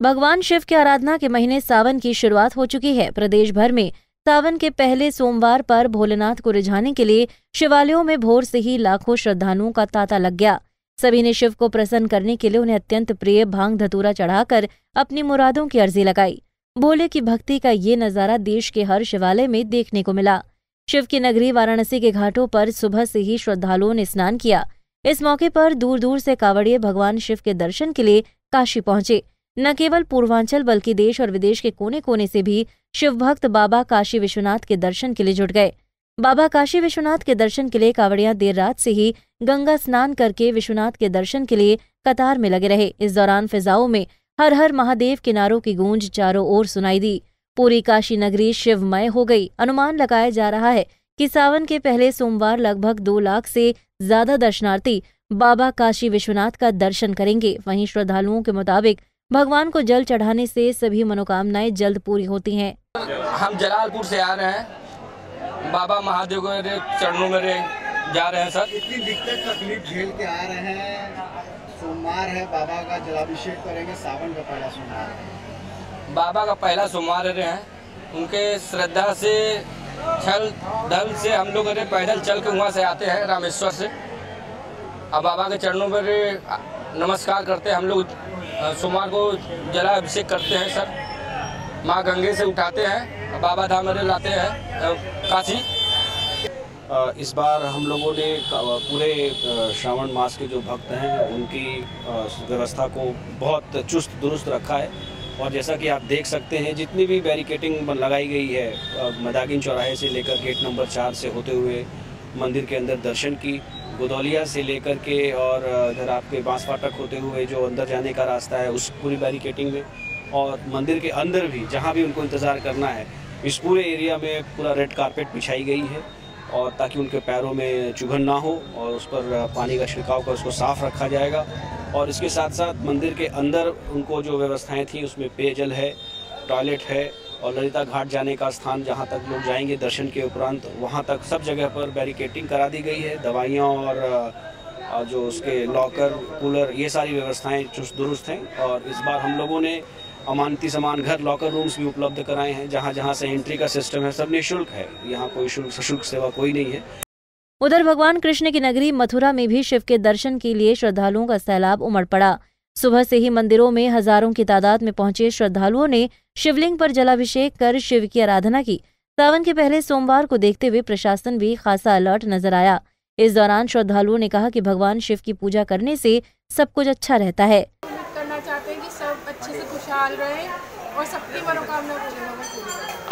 भगवान शिव की आराधना के महीने सावन की शुरुआत हो चुकी है। प्रदेश भर में सावन के पहले सोमवार पर भोलेनाथ को रिझाने के लिए शिवालयों में भोर से ही लाखों श्रद्धालुओं का तांता लग गया। सभी ने शिव को प्रसन्न करने के लिए उन्हें अत्यंत प्रिय भाँग धतूरा चढ़ाकर अपनी मुरादों की अर्जी लगाई। भोले की भक्ति का ये नज़ारा देश के हर शिवालय में देखने को मिला। शिव की नगरी वाराणसी के घाटों पर सुबह से ही श्रद्धालुओं ने स्नान किया। इस मौके पर दूर दूर से कावड़िए भगवान शिव के दर्शन के लिए काशी पहुँचे। न केवल पूर्वांचल, बल्कि देश और विदेश के कोने कोने से भी शिव भक्त बाबा काशी विश्वनाथ के दर्शन के लिए जुट गए। बाबा काशी विश्वनाथ के दर्शन के लिए कावड़ियाँ देर रात से ही गंगा स्नान करके विश्वनाथ के दर्शन के लिए कतार में लगे रहे। इस दौरान फिजाओं में हर हर महादेव किनारों की गूंज चारों ओर सुनाई दी। पूरी काशी नगरी शिवमय हो गई। अनुमान लगाया जा रहा है कि सावन के पहले सोमवार लगभग दो लाख से ज़्यादा दर्शनार्थी बाबा काशी विश्वनाथ का दर्शन करेंगे। वहीं श्रद्धालुओं के मुताबिक भगवान को जल चढ़ाने से सभी मनोकामनाएँ जल्द पूरी होती हैं। हम जलालपुर से आ रहे हैं। बाबा महादेव के चरणों में जा रहे हैं सर। इतनी दिक्कत तकलीफ़ झेल के आ रहे हैं। सोमवार है बाबा का जलाभिषेक करेंगे सावन का पहला सोमवार है। बाबा का पहला सोमवार रहे हैं उनके श्रद्धा से छल दल से हम लोग अरे पैदल चल के वहाँ से आते हैं रामेश्वर से। अब बाबा के चरणों पर नमस्कार करते हैं हम लोग सोमवार को जला अभिषेक करते हैं सर। माँ गंगे से उठाते हैं, बाबा धाम लाते हैं काशी। इस बार हम लोगों ने पूरे श्रावण मास के जो भक्त हैं, उनकी व्यवस्था को बहुत चुस्त, दुरुस्त रखा है। और जैसा कि आप देख सकते हैं, जितनी भी बैरिकेटिंग लगाई गई है मदागिन चौराहे से लेकर गेट नंबर चार से होते हुए मंदिर के अंदर दर्शन की गोदौलिया से लेकर के और इधर आपके बाँस फाटक होते हुए जो अंदर जाने का रास्ता है, उस पूरी बैरिकेटिंग में और मंदिर के अंदर भी जहाँ भी उनको इंतज़ार करना है, इस पूरे एरिया में पूरा रेड कारपेट बिछाई गई है और ताकि उनके पैरों में चुभन ना हो और उस पर पानी का छिड़काव कर उसको साफ़ रखा जाएगा और इसके साथ साथ मंदिर के अंदर उनको जो व्यवस्थाएँ थी, उसमें पेयजल है टॉयलेट है और ललिता घाट जाने का स्थान जहाँ तक लोग जाएँगे दर्शन के उपरांत, वहाँ तक सब जगह पर बैरिकेटिंग करा दी गई है। दवाइयाँ और जो उसके लॉकर कूलर ये सारी व्यवस्थाएँ चुस्त दुरुस्त हैं और इस बार हम लोगों ने अमानती समान घर लॉकर रूम्स भी उपलब्ध कराए हैं, जहाँ जहाँ से एंट्री का सिस्टम है, सब निःशुल्क है। यहाँ कोई शुल्क, सशुल्क सेवा कोई नहीं है। उधर भगवान कृष्ण की नगरी मथुरा में भी शिव के दर्शन के लिए श्रद्धालुओं का सैलाब उमड़ पड़ा। सुबह से ही मंदिरों में हज़ारों की तादाद में पहुँचे श्रद्धालुओं ने शिवलिंग पर जलाभिषेक कर शिव की आराधना की। सावन के पहले सोमवार को देखते हुए प्रशासन भी खासा अलर्ट नज़र आया। इस दौरान श्रद्धालुओं ने कहा कि भगवान शिव की पूजा करने से सब कुछ अच्छा रहता है। करना चाहते हैं कि सब अच्छे से खुशहाल रहे और सबकी मनोकामना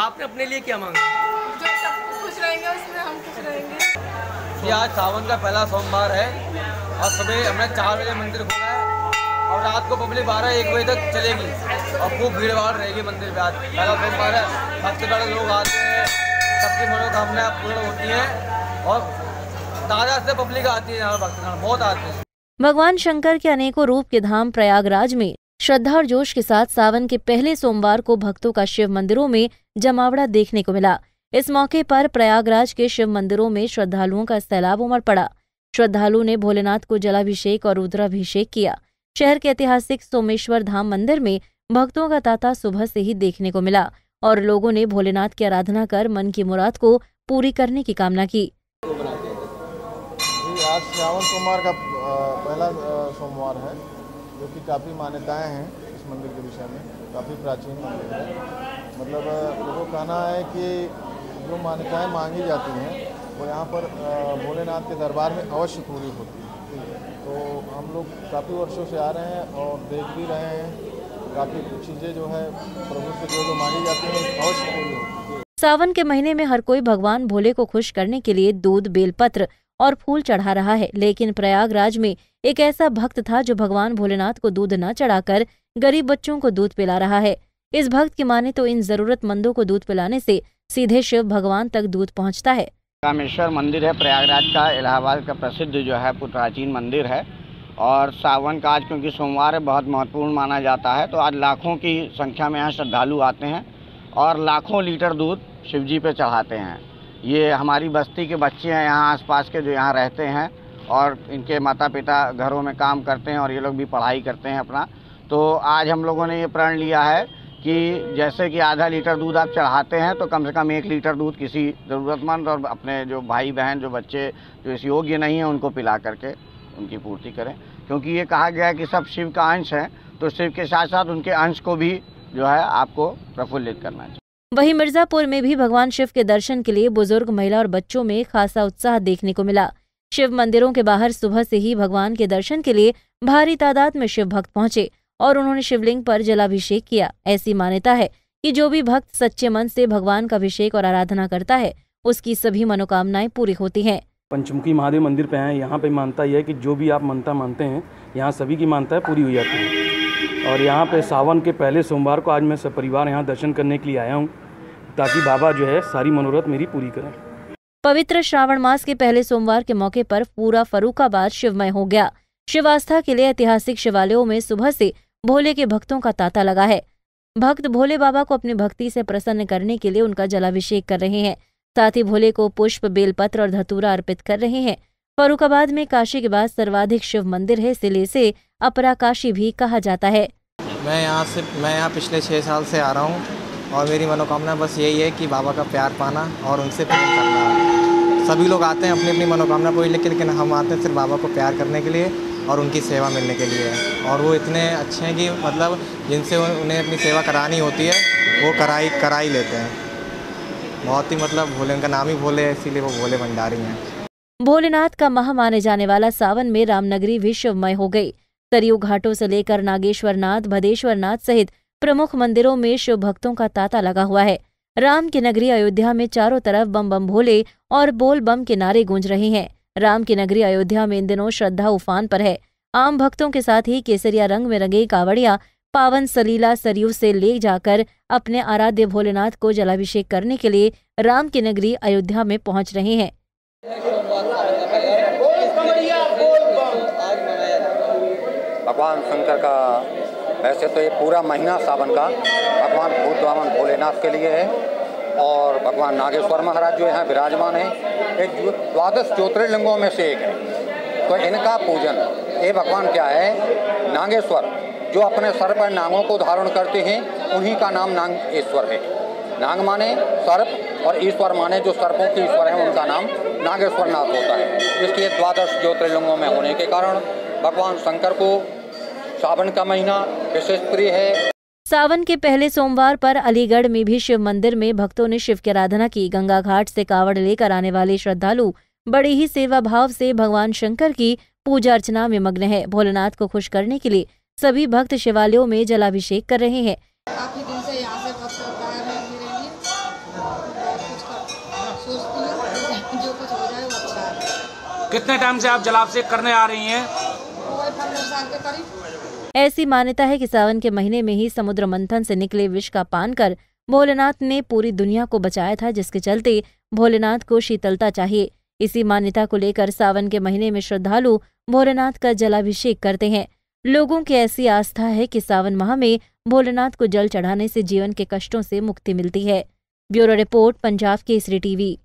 आपने अपने लिए क्या मांगा? जो सब खुश रहेंगे उसमें हम खुश रहेंगे। आज सावन का पहला सोमवार है और सुबह हमने चार बजे मंदिर खोला है और रात को पब्लिक बारह एक बजे तक चलेगी। और खूब भीड़ भाड़ रहेगी मंदिर पे आज। पहला सोमवार है भक्तगढ़ लोग आते हैं। सबकी मनोकामना पूर्ण होती हैं। और दादा से पब्लिक आती है यहाँ भक्तगढ़ बहुत आते हैं। भगवान शंकर के अनेकों रूप के धाम प्रयागराज में श्रद्धा और जोश के साथ सावन के पहले सोमवार को भक्तों का शिव मंदिरों में जमावड़ा देखने को मिला। इस मौके पर प्रयागराज के शिव मंदिरों में श्रद्धालुओं का सैलाब उमड़ पड़ा। श्रद्धालु ने भोलेनाथ को जलाभिषेक और रुद्राभिषेक किया। शहर के ऐतिहासिक सोमेश्वर धाम मंदिर में भक्तों का तांता सुबह से ही देखने को मिला और लोगों ने भोलेनाथ की आराधना कर मन की मुराद को पूरी करने की कामना की। आज श्रावण सोमवार का पहला सोमवार है, जो कि काफ़ी मान्यताएँ हैं इस मंदिर के विषय में, काफ़ी प्राचीन मंदिर है। मतलब लोगों कहना है कि जो मान्यताएँ मांगी जाती हैं, वो यहाँ पर भोलेनाथ के दरबार में अवश्य पूरी होती है। तो हम लोग काफ़ी वर्षों से आ रहे हैं और देख भी रहे हैं काफ़ी चीज़ें जो है प्रभु से जो जो मांगी जाती हैं अवश्य पूरी सावन के महीने में हर कोई भगवान भोले को खुश करने के लिए दूध, बेलपत्र और फूल चढ़ा रहा है। लेकिन प्रयागराज में एक ऐसा भक्त था जो भगवान भोलेनाथ को दूध न चढ़ाकर गरीब बच्चों को दूध पिला रहा है। इस भक्त की माने तो इन जरूरतमंदों को दूध पिलाने से सीधे शिव भगवान तक दूध पहुँचता है। कामेश्वर मंदिर है, प्रयागराज का, इलाहाबाद का प्रसिद्ध जो है, प्राचीन मंदिर है। और सावन का आज क्योंकि सोमवार है, बहुत महत्वपूर्ण माना जाता है तो आज लाखों की संख्या में यहाँ श्रद्धालु आते हैं और लाखों लीटर दूध शिवजी पे चढ़ाते हैं। ये हमारी बस्ती के बच्चे हैं, यहाँ आसपास के जो यहाँ रहते हैं और इनके माता पिता घरों में काम करते हैं और ये लोग भी पढ़ाई करते हैं अपना। तो आज हम लोगों ने ये प्रण लिया है कि जैसे कि आधा लीटर दूध आप चढ़ाते हैं तो कम से कम एक लीटर दूध किसी ज़रूरतमंद और अपने जो भाई बहन जो बच्चे, जो इस योग्य नहीं हैं, उनको पिला करके उनकी पूर्ति करें। क्योंकि ये कहा गया है कि सब शिव का अंश है तो शिव के साथ साथ उनके अंश को भी जो है आपको प्रफुल्लित करना चाहिए। वहीं मिर्जापुर में भी भगवान शिव के दर्शन के लिए बुज़ुर्ग महिला और बच्चों में खासा उत्साह देखने को मिला। शिव मंदिरों के बाहर सुबह से ही भगवान के दर्शन के लिए भारी तादाद में शिव भक्त पहुँचे। और उन्होंने शिवलिंग पर जलाभिषेक किया। ऐसी मान्यता है कि जो भी भक्त सच्चे मन से भगवान का अभिषेक और आराधना करता है उसकी सभी मनोकामनाएँ पूरी होती हैं। पंचमुखी महादेव मंदिर पे हैं। यहाँ पे मानता यह है कि जो भी आप मानता मानते हैं यहाँ सभी की मानता है पूरी हो जाती है। और यहाँ पे सावन के पहले सोमवार को आज मैं सब परिवार यहाँ दर्शन करने के लिए आया हूँ ताकि बाबा जो है सारी मनोरथ मेरी पूरी करें। पवित्र श्रावण मास के पहले सोमवार के मौके पर पूरा फरूखाबाद शिवमय हो गया। शिव आस्था के लिए ऐतिहासिक शिवालयों में सुबह से भोले के भक्तों का तांता लगा है। भक्त भोले बाबा को अपनी भक्ति से प्रसन्न करने के लिए उनका जलाभिषेक कर रहे हैं। साथ ही भोले को पुष्प, बेलपत्र और धतूरा अर्पित कर रहे हैं। फरुखाबाद में काशी के बाद सर्वाधिक शिव मंदिर है, इसलिए इसे अपरा काशी भी कहा जाता है। मैं यहाँ से, मैं यहाँ पिछले छः साल से आ रहा हूँ और मेरी मनोकामना बस यही है कि बाबा का प्यार पाना और उनसे प्रेम करना। सभी लोग आते हैं अपनी अपनी मनोकामना पूरी लेके लेकिन हम आते हैं सिर्फ़ बाबा को प्यार करने के लिए। और उनकी सेवा मिलने के लिए। और वो इतने अच्छे हैं कि मतलब जिनसे उन्हें अपनी सेवा करानी होती है, वो कराई कराई लेते हैं। बहुत ही मतलब भोले, उनका नाम ही भोले है, इसीलिए वो भोले भंडारी हैं। भोलेनाथ का मह माने जाने वाला सावन में रामनगरी विश्वमय हो गई। सरयू घाटों से लेकर नागेश्वर नाथ भदेश्वर नाथ सहित प्रमुख मंदिरों में शिव भक्तों का तांता लगा हुआ है। राम की नगरी अयोध्या में चारों तरफ़ बम बम भोले और बोल बम के नारे गूंज रहे हैं। राम की नगरी अयोध्या में इन दिनों श्रद्धा उफान पर है। आम भक्तों के साथ ही केसरिया रंग में रंगे कावड़िया, पावन सलीला सरयू से ले जाकर अपने आराध्य भोलेनाथ को जलाभिषेक करने के लिए राम की नगरी अयोध्या में पहुँच रहे हैं। भगवान शंकर का, वैसे तो ये पूरा महीना सावन का भगवान भूतवामन भोलेनाथ के लिए है। और भगवान नागेश्वर महाराज जो यहाँ विराजमान है, एक द्वादश ज्योतिर्लिंगों में से एक है। तो इनका पूजन ये भगवान क्या है? नागेश्वर, जो अपने सर पर नागों को धारण करते हैं, उन्हीं का नाम नागेश्वर है। नाग माने सर्प और ईश्वर माने जो सर्पों के ईश्वर हैं, उनका नाम नागेश्वर नाथ होता है। इसलिए द्वादश ज्योतिर्लिंगों में होने के कारण भगवान शंकर को सावन का महीना विशेष प्रिय है। सावन के पहले सोमवार पर अलीगढ़ में भी शिव मंदिर में भक्तों ने शिव की आराधना की। गंगा घाट से कावड़ लेकर आने वाले श्रद्धालु बड़े ही सेवा भाव से भगवान शंकर की पूजा अर्चना में मग्न है। भोलेनाथ को खुश करने के लिए सभी भक्त शिवालयों में जलाभिषेक कर रहे हैं। वो अच्छा कितने टाइम से आप जलाभिषेक करने आ रही हैं? ऐसी मान्यता है कि सावन के महीने में ही समुद्र मंथन से निकले विष का पान कर भोलेनाथ ने पूरी दुनिया को बचाया था, जिसके चलते भोलेनाथ को शीतलता चाहिए। इसी मान्यता को लेकर सावन के महीने में श्रद्धालु भोलेनाथ का जलाभिषेक करते हैं। लोगों की ऐसी आस्था है कि सावन माह में भोलेनाथ को जल चढ़ाने से जीवन के कष्टों से मुक्ति मिलती है। Bureau report, Punjab Kesari TV.